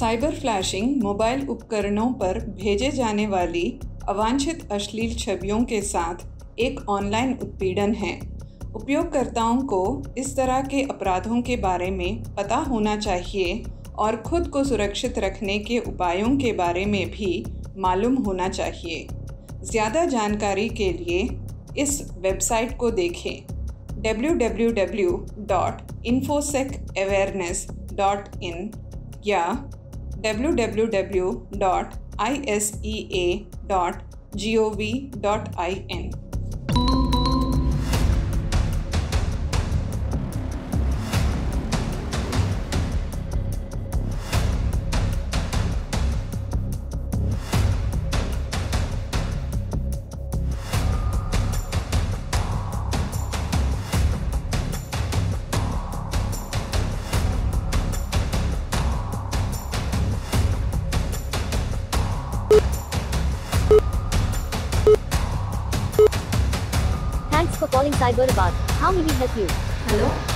Cyber flashing mobile उपकरणों पर भेजे जाने वाली अवांछित अश्लील छवियों के साथ एक ऑनलाइन उत्पीड़न है। उपयोगकर्ताओं को इस तरह के अपराधों के बारे में पता होना चाहिए और खुद को सुरक्षित रखने के उपायों के बारे में भी मालूम होना चाहिए। ज़्यादा जानकारी के लिए इस वेबसाइट को देखें। www.infosecawareness.in या www.isea.gov.in for calling Cyberabad. How may we help you? Hello?